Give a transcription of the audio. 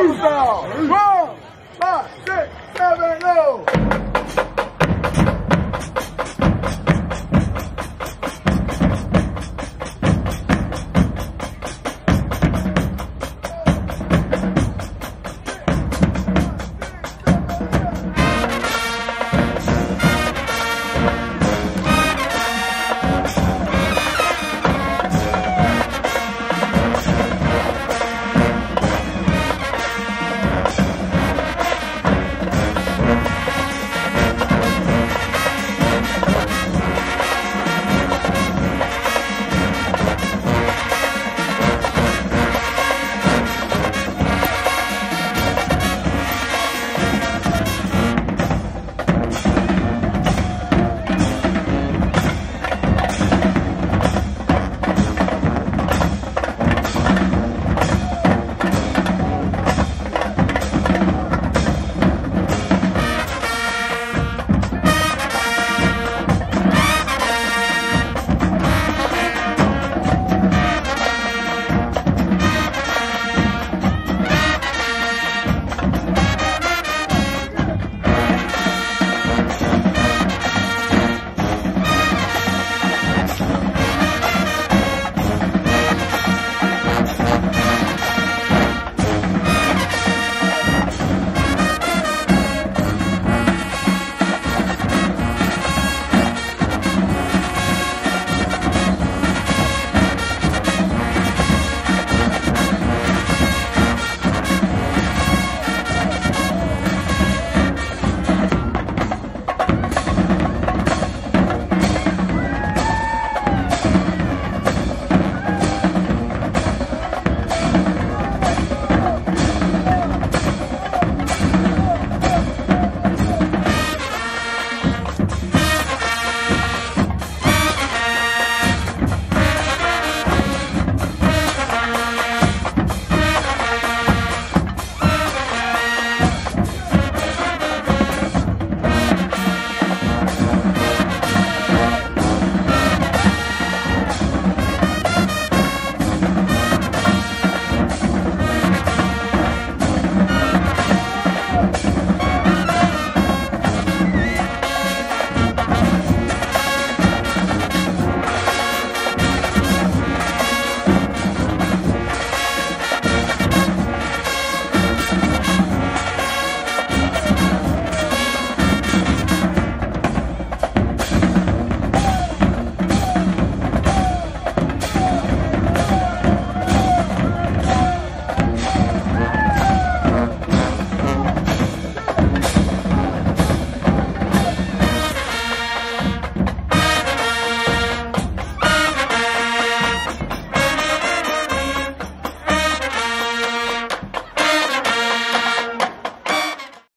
Freestyle.